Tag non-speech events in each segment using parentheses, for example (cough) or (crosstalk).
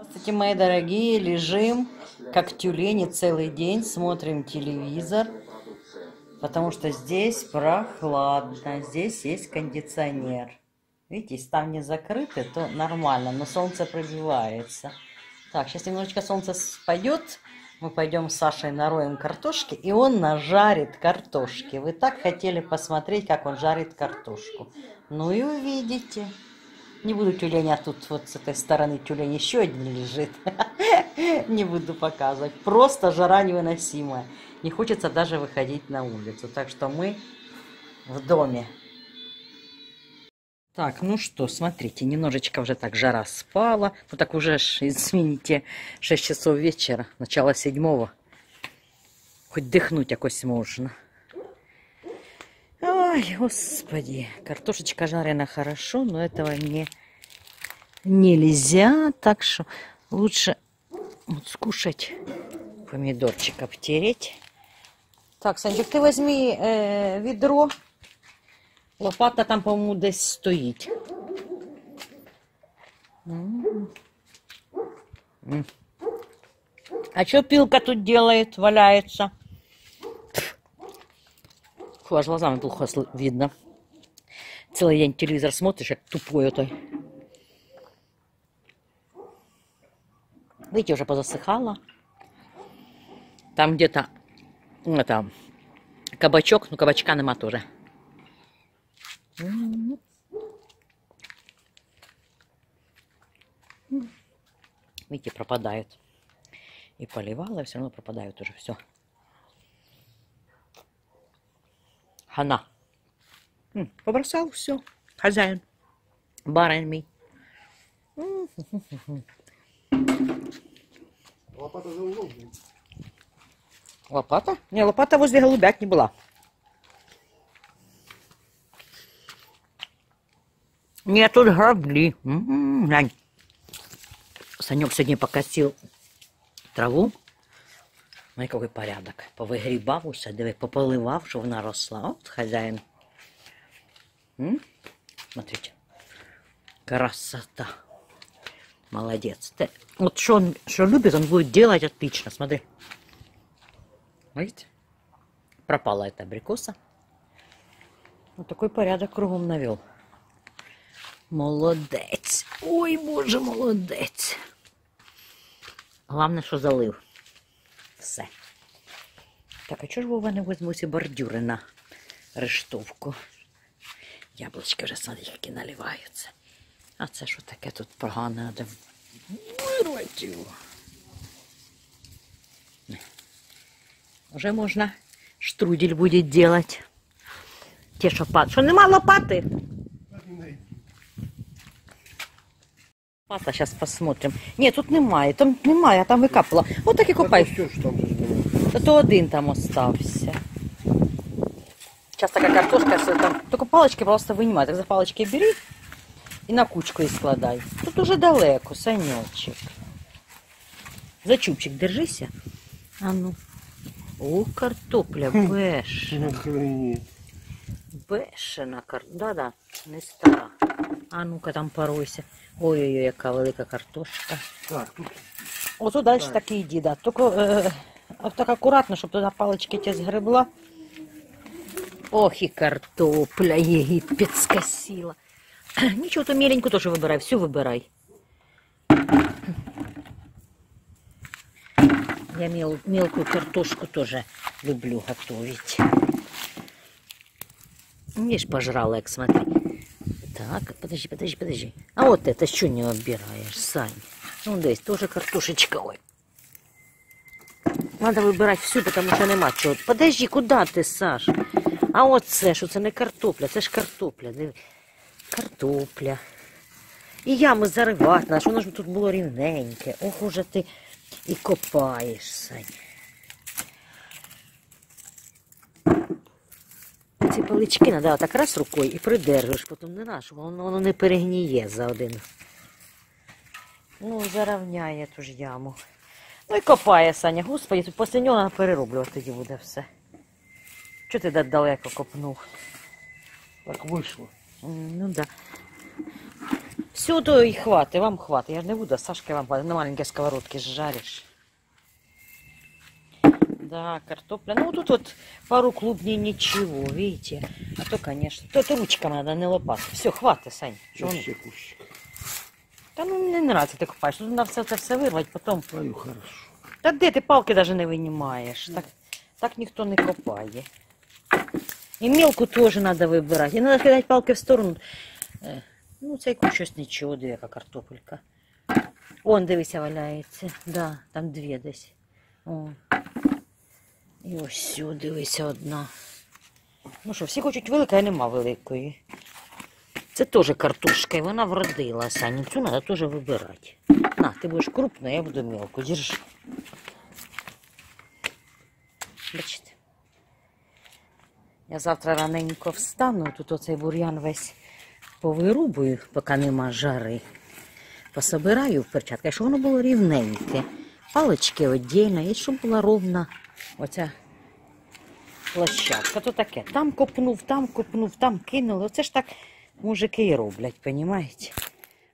Здравствуйте, мои дорогие. Лежим, как тюлени, целый день, смотрим телевизор, потому что здесь прохладно, здесь есть кондиционер. Видите, если там не закрыты, то нормально, но солнце пробивается. Так, сейчас немножечко солнце пойдет, мы пойдем с Сашей нароем картошки, и он нажарит картошки. Вы так хотели посмотреть, как он жарит картошку. Ну и увидите. Не буду тюленя, тут вот с этой стороны тюлень еще один лежит. (laughs) Не буду показывать. Просто жара невыносимая. Не хочется даже выходить на улицу. Так что мы в доме. Так, ну что, смотрите, немножечко уже так жара спала. Ну так уже, извините, 6 часов вечера, начало седьмого. Хоть дыхнуть якось можно. Ой, господи, картошечка жарена хорошо, но этого не нельзя, так что лучше вот скушать помидорчик обтереть. Так, Санчик, ты возьми э, ведро. Лопата там, по-моему, десь стоїть. А что пилка тут делает, валяется? Фу, аж глазами плохо видно. Целый день телевизор смотришь, как тупой той. Видите, уже позасыхало. Там где-то это, кабачок, ну кабачка нема тоже. Видите, пропадают. И поливала, и все равно пропадают уже все. Хана. Побросал все. Хозяин. Барин мій. Лопата за углом. Лопата? Не, лопата возле голубят не была. Нет, тут грабли. Глянь. Санек сегодня покосил траву. Ну, какой порядок. Повигрібав усе, диви, пополивав, щоб вона росла. От хазяїн. М? Смотрите. Красота. Молодец. Ты, вот что он что любит, он будет делать отлично. Смотри. Видите? Пропала эта абрикоса. Вот такой порядок кругом навел. Молодець. Ой, боже, молодець. Головне, що залив. Все. Так, а чого ж Вова не візьму ці бордюри на рештовку? Яблучки вже які наливаються. А це що таке тут погане? Треба вирвати. Вже можна штрудель буде делать. Те, що пад. Що нема лопати? Лопата, зараз посмотрим. Ні, тут немає, там немає, а там викапала. От так і копай. Все ж там же ж немає. Та то один там остався. Сейчас такая картошка, если там... Только палочки просто вынимай. Так за палочки бери и на кучку и складай. Тут уже далеко, санечек. За чубчик держися. А ну. О, картопля, беш. Ну, охренеть. Бешена картопля. Да-да, не стара. А ну-ка там поройся. Ой-ой-ой, яка велика картошка. Так, тут Ото далі так і йди, да. Тільки е, а так акуратно, щоб туди палички тебе згребла. Ох, і картопля єгипетська сіла. (clears throat) Нічого, то міленьку теж вибирай, всю вибирай. Я мел, мелкую картошку тоже люблю готовить. Видишь, пожрала, як смотри. Так, подожди, подожди, подожди. А вот это что не отбираешь, Сань? Ну, десь тоже картошечка, ой. Надо вибирати всю, тому що нема чого. Подожди, куди ти, Саш? А оце що це не картопля, це ж картопля. Картопля. І ями заривати щоб воно ж тут було рівненьке. Ох, уже ти і копаєш, Сань. Палички треба так раз рукою і придержуєш, потім не наш, воно, воно не перегніє за один. Ну, зарівняє ту ж яму. Ну і копає Саня. Господи, тут після нього перероблювати тоді буде все. Чого ти так далеко копнув? так вийшло. Ну да. Все, то і хватить, вам хватить. Я ж не буду, Сашка вам хватить. На маленькой сковородке ж жаришь. Да, картопля. Ну, тут вот пару клубней ничего, видите. А то, конечно, то, то ручками надо, не лопатой. Все, хватит, Сань. Що воно? Ще кущик. Та ну мені не нравится ти копаєш. Тут треба все це все вирвати, потім. Аю, хорошо. Та де ти палки навіть не винімаєш? Так, так ніхто не копає. І мілку теж треба вибирати. І треба кидати палки в сторону. Е, Ну, цей кущ щось нічого, диви, яка картопелька. Он, дивися, валяється. Да, там дві десь. О. І ось сюди, дивися, одна. Ну що, всі хочуть велика, а нема великої. Це теж картошка, і вона вродила, Саня. Цю треба теж вибирати. На, ти будеш крупна, я буду мелку. Держи. Бачите? Я завтра раненько встану, тут оцей бур'ян весь повирубую, поки нема жари. Пособираю в перчатках, щоб воно було рівненьке. Палички віддільно, і щоб була ровна оця площадка. То таке. Там копнув, там копнув, там кинули. Оце ж так мужики і роблять, понімаєте?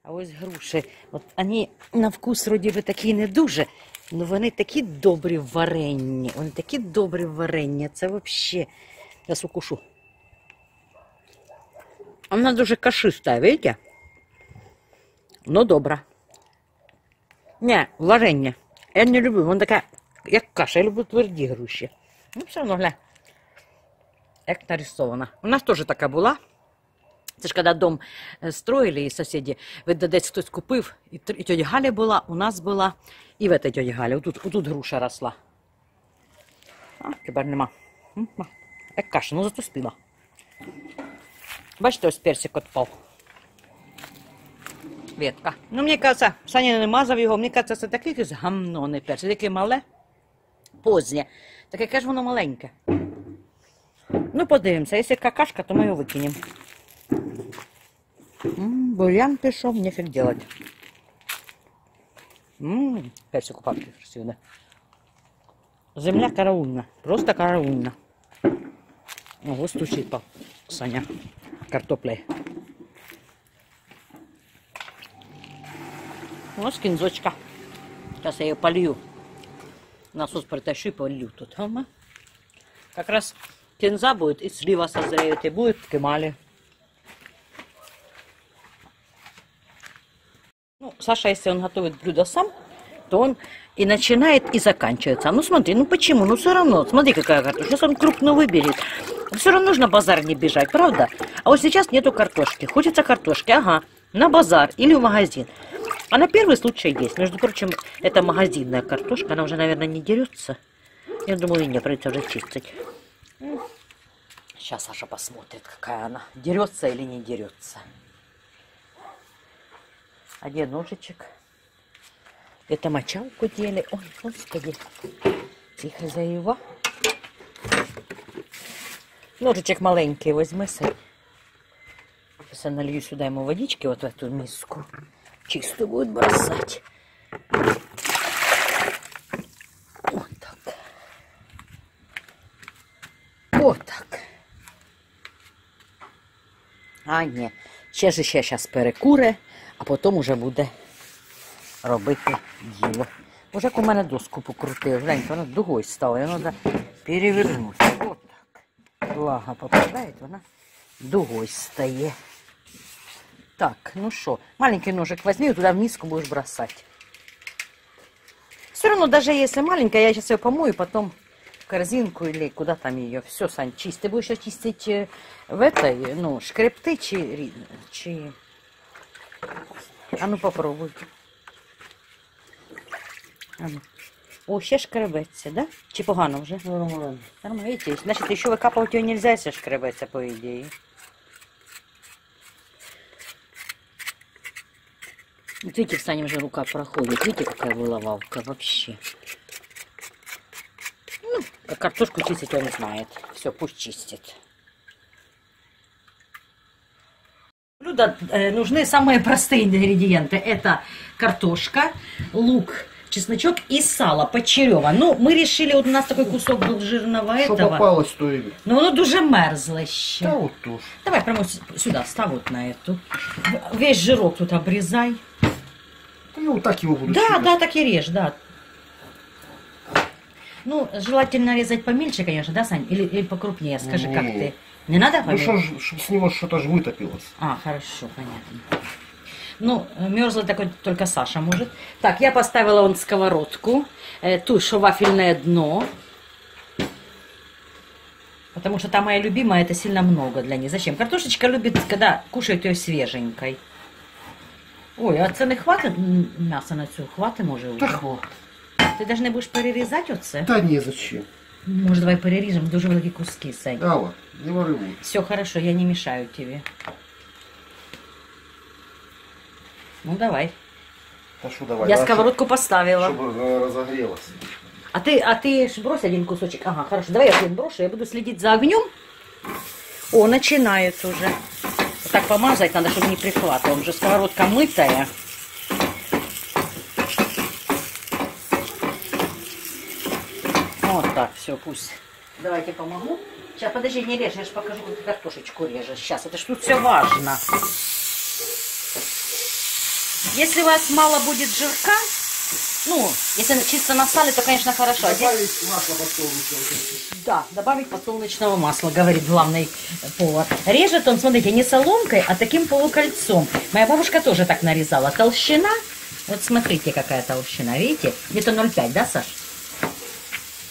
А ось груші, от вони на вкус вроді би такі не дуже, але вони такі добрі в варенні. Вони такі добрі в варенні. Це взагалі. Я укушу. Вона дуже кашиста, видите? Ну, добра. Не, варення. Я не люблю, вона така, як каша, я люблю тверді груші. Ну, все одно, гля. Як нарисована. У нас теж така була. Це ж коли дом е, строїли, і сусіди, видно, десь хтось купив, і, тьотя Галя була, у нас була, і в этой тьоті Галі. Отут, отут груша росла. А, тепер нема. Як каша, ну зато спіла. Бачите, ось персик отпав. Ветка. Ну, мені кажеться, Саня не мазав його, мені кажеться, це таке якесь гамно, не персик, таке мале, позднє. Таке яке ж воно маленьке. Ну, подивимося, якщо какашка, то ми його викинемо. М, Бурян пішов, нефиг делать. М, Персик упав такий красивий, да. Земля караульна, просто караульна. Ого, стучить по Саня картоплей. Ось кінзочка. Сейчас я ее полью. Насос притащу и полью тут. Ага. Как раз кинза будет, и слива созреет, и будет кемали. Ну, Саша, если он готовит блюдо сам, то он и начинает, и заканчивается. Ну смотри, ну почему? Ну все равно, смотри, какая картошка. Сейчас он крупно выберет. Все равно нужно базар не бежать, правда? А вот сейчас нету картошки. Хочется картошки, ага, на базар или в магазин. А на первый случай есть. Между прочим, это магазинная картошка, она уже, наверное, не дерется. Я думаю, и не придется уже чистить. Сейчас Саша посмотрит, какая она. Дерется или не дерется. Где ножичек? Это мочалку дели. Ой, господи. Тихо заева. Ножичек маленький возьми сей. Сейчас я налью сюда ему водички, вот в эту миску. Чисто будет бросать. Вот так. Вот так. А, ні. Ще ж ще зараз перекуре, а потім уже буде робити діло. Уже у мене доску покрутив. Гляньте, вона дугою стала, її треба перевернути. От так. Влага попадає, вона дугою стає. Так, ну що, маленький ножик возьми, туда в миску будешь бросать. Все равно, даже если маленькая, я сейчас ее помою, потом в корзинку или куда там ее. Все, Сань, чисть. Ты будешь очистить э, в этой, ну, шкрепты чи... чи... А ну попробуй. А ну. О, ще шкребеться, да? Чи погано вже? Нормально. Нормально, видите? Значит, еще выкапывать ее нельзя, если шкребеться, по идее. Вот видите, в Сане уже рука проходит. Видите, какая выловалка вообще. Ну, как картошку чистить он знает. Все, пусть чистит. Блюда э, нужны самые простые ингредиенты. Это картошка, лук чесночок и сало почерьово. Ну, мы решили, вот у нас такой кусок был жирного Що этого. попалось, то і. Но воно дуже мерзле ще. Та от тож. Давай прямо с- сюда, став вот на эту. В- Весь жирок тут обрезай. Та я отак його буду Да, щипати. да, так и режь, да. Ну, желательно резать помельче, конечно, да, Сань? Или, или покрупнее? Скажи, как Не. ты? Не надо Ну помельче? що ж, щоб з нього щось ж витопилось. А, хорошо, понятно. Ну, мерзлый такой только Саша может. Так, я поставила вон сковородку, э, ту, что вафельное дно. Потому что та моя любимая, это сильно много для нее. Зачем? Картошечка любит, когда кушают ее свеженькой. Ой, а це не хватить м, м'яса на цю? Хватить, може? Та вже? хво. Ти навіть не будеш перерізати оце? Та ні, зачем? Може, давай переріжемо, дуже великі куски, Сань. Алла, не вари воду. Все хорошо, я не мешаю тебе. Ну, давай. Та що давай. Я давай, сковородку поставила. Щоб, щоб е, розогрілося. А ты, а ты ж брось один кусочек. Ага, хорошо. Давай я один брошу, я буду следить за огнем. О, начинается уже. Так помазать надо, чтобы не прихватывал. Уже сковородка мытая. Вот так, все, пусть. Давайте помогу. Сейчас, подожди, не режь, я же покажу, как ты картошечку режешь. Сейчас, это ж тут все важно. Если у вас мало будет жирка, ну, если чисто на сале, то, конечно, хорошо. А здесь- Добавить масло подсолнечного. да, добавить подсолнечного масла, говорит главный повар. Режет он, смотрите, не соломкой, а таким полукольцом. Моя бабушка тоже так нарезала. Толщина, вот смотрите, какая толщина, видите? Где-то 0,5, да, Саш?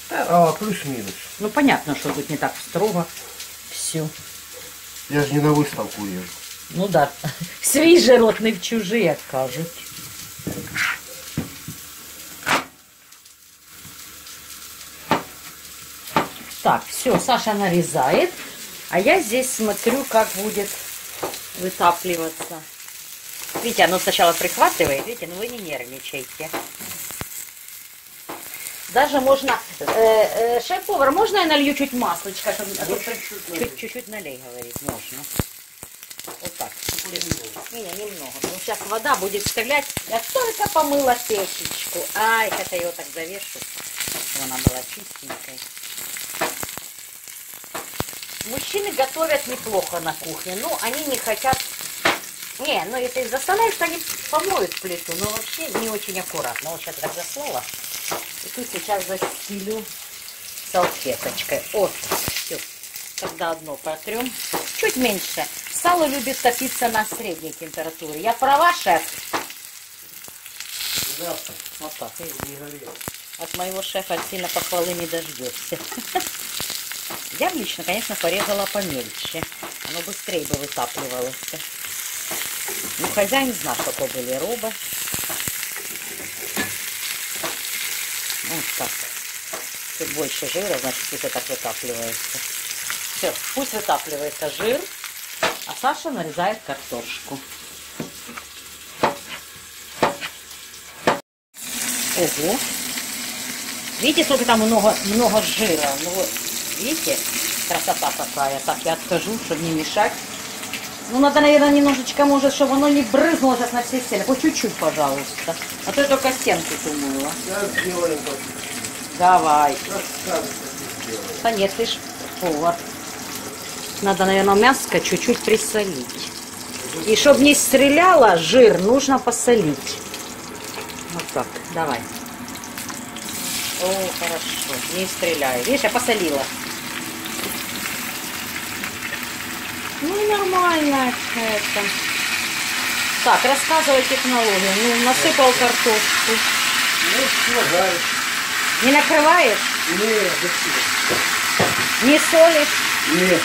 Та, а, плюс-мінус. Ну, понятно, что тут не так строго. Все. Я ж не на виставку їжу. Ну да, свій же рот не в чужий, як кажуть. Так, все, Саша нарезает, а я здесь смотрю, как будет вытапливаться. Видите, оно сначала прихватывает, видите, но вы не нервничайте. Даже можно, э, э, шеф-повар, можно я налью чуть маслочка, чтобы чуть-чуть чуть- налей. чуть-чуть налей, говорит, можно. Вот так. Не, немного. Ну, сейчас вода будет стрелять. Я только помыла печечку. Ай, как я ее так завешу, чтобы она была чистенькой. Мужчины готовят неплохо на кухне, но они не хотят... Не, ну если их заставляешь, они помоют плиту, но вообще не очень аккуратно. Вот сейчас так заслала. И тут сейчас застелю салфеточкой. Вот все. Тогда одно протрем. Чуть меньше. Сало любит топиться на средней температуре. Я права, шеф? Вот так. От моего шефа сильно похвалы не дождешься. (laughs) Я лично, конечно, порезала помельче. Оно быстрее бы вытапливалось. Ну, хозяин знал, что то были робы. Вот так. Чуть больше жира, значит, пусть это вытапливается. Все, пусть вытапливается жир, а Саша нарезает картошку. Ого! Видите, сколько там много, много жира? Ну вот, видите, красота какая. Так, я отхожу, чтобы не мешать. Ну, надо, наверное, немножечко, может, чтобы оно не брызнуло сейчас на все стены. По чуть-чуть, пожалуйста. А то я только стенку умыла. Сейчас сделаем так. Давай. Сейчас. Да нет, ты ж повар. Надо, наверное, мяско чуть-чуть присолить. И чтобы не стреляло жир, нужно посолить. Вот так, давай. О, хорошо, не стреляю. Видишь, я посолила. Ну, нормально это. Так, рассказывай технологию. Ну, насыпал картошку. Ну, все, жаришь. Не накрываешь? Нет, зачем? Не солишь? Нет.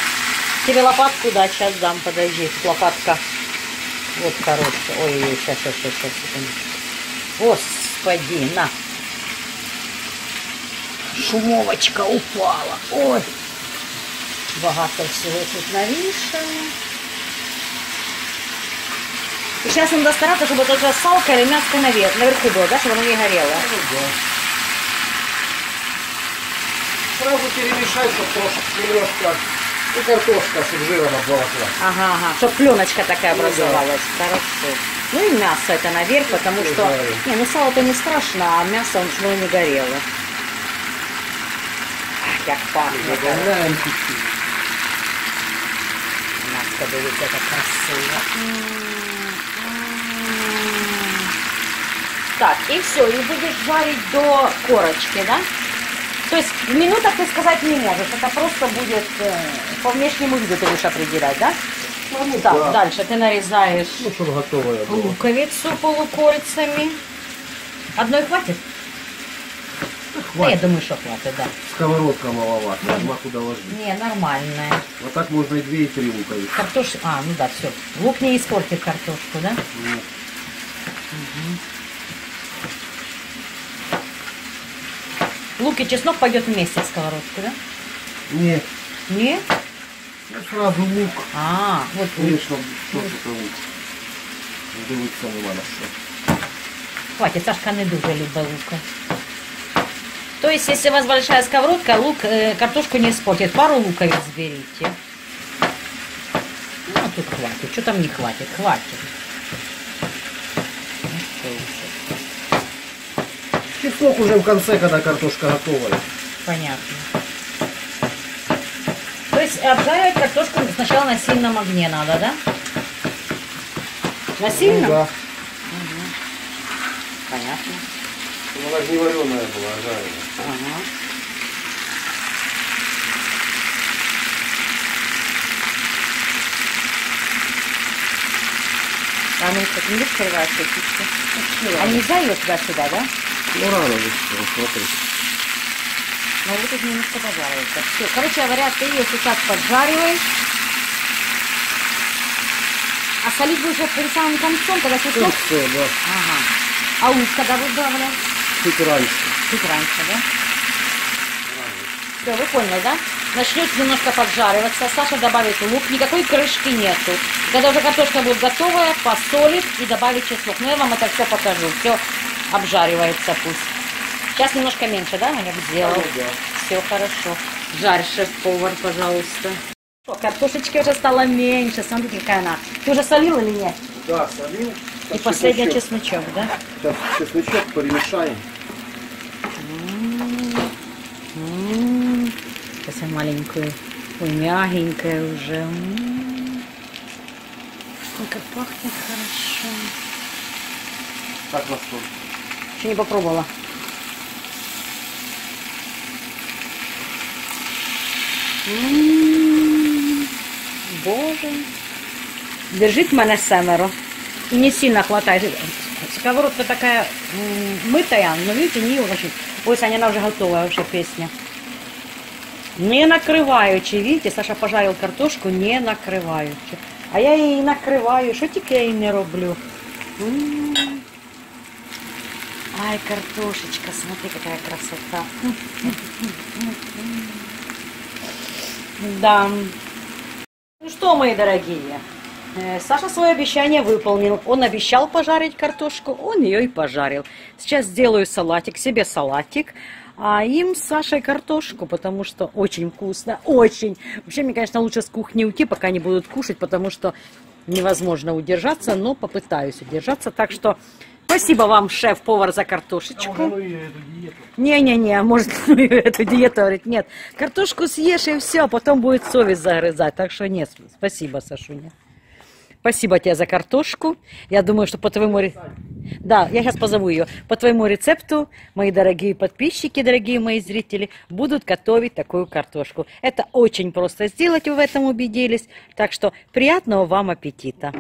Тебе лопатку, да, сейчас дам, подожди, лопатка. Вот хорошая. Ой, ой, сейчас, сейчас, сейчас, сейчас. Господи, на. Шумовочка упала. Ой. Багато всего тут навішано. И сейчас надо стараться, чтобы вот эта салка или мяско наверх, наверху было, да, чтобы оно не горело. Ну, да. Сразу перемешай, чтобы трошечки немножко, ну, картошка, чтобы жиром обволокла. Ага, ага, чтобы пленочка такая образовалась. Хорошо. Ну и мясо это наверх, потому что... Не, ну сало-то не страшно, а мясо, чтобы оно не горело. Ах, как пахнет. Добавляем чуть-чуть. Дивіться, як красиво. Так, и все, и будешь жарить до корочки, да? То есть в минутах ты сказать не можешь, это просто будет э, по внешнему виду ты будешь определять, да? Ну, Так, да. дальше ты нарезаешь Ну, чтобы была. луковицу полукольцами. Одной хватит? Да, я думаю, что хватит, да. Сковородка маловато. Нема куда ложить. Не, нормальная. Вот так можно и две, и три луковицы. Картош... А, ну да, все. Лук не испортит картошку, да? Ну, Лук и чеснок пойдет вместе в сковородку, да? Нет. Не? Ну, сразу лук. А, вот лук. Конечно, что это лук. Дивиться нема на що. Хватит, Сашка не дуже любит лука. То есть, если у вас большая сковородка, лук, э, картошку не испортит. Пару луковиц берите. Ну, а тут хватит. Что там не хватит? Хватит. Чеснок уже в конце, когда картошка готовая. Понятно. То есть обжаривать картошку сначала на сильном огне надо, да? На сильном? Ну, да. Понятно. Чтобы Она же не вареная была, а жареная. Ага. А ну как не открываешь птичку? А нельзя ее туда-сюда, да? Ну рано же смотри. Ну вот тут немножко пожаривается. Все. Короче говоря, ты ее сейчас поджариваешь. А солить будешь перед самым концом, когда Ну чеснок? все, да. Ага. А лук когда вы добавляешь? Чуть раньше. Чуть раньше, да? Все, вы поняли, да? Начнет немножко поджариваться, Саша добавит лук, никакой крышки нету. Когда уже картошка будет готовая, посолит и добавит чеснок. Ну, я вам это все покажу. Все обжаривается пусть. Сейчас немножко меньше, да, Олег, сделал? Ну, да. Все хорошо. Жарь, шеф-повар, пожалуйста. Картошечки уже стало меньше. Смотрите, какая она. Ты уже солил или нет? Да, солил. И Сейчас последний чесночок. да? Сейчас чесночок перемешаем. Сейчас я маленькую. Ой, мягенькая уже. М. Ой, как пахнет хорошо. Так на стол. Еще не попробовала. М, Боже. Держить мене семеро И не сильно хватает. Сковородка такая м, мытая, но видите, не очень. Ой, Саня, она уже готовая, вообще песня. Не накриваючи, видите, Саша пожарил картошку, не накриваючи. А я її накриваю, що тільки я її не роблю. М. Ай, картошечка, смотри, какая красота. (laughs) Да. Ну что, мои дорогие, э, Саша свое обещание выполнил. Он обещал пожарить картошку, он ее и пожарил. Сейчас сделаю салатик, себе салатик, а им с Сашей картошку, потому что очень вкусно, очень. Вообще, мне, конечно, лучше с кухни уйти, пока не будут кушать, потому что невозможно удержаться, но попытаюсь удержаться. Так что спасибо вам, шеф-повар, за картошечку. А. Не-не-не, может, ну, и эту диету (laughs) говорит, нет. Картошку съешь и все, потом будет совесть загрызать. Так что нет, спасибо, Сашуня. Спасибо тебе за картошку. Я думаю, что по твоему... Да, я сейчас позову ее. По твоему рецепту, мои дорогие подписчики, дорогие мои зрители, будут готовить такую картошку. Это очень просто сделать, вы в этом убедились. Так что приятного вам аппетита.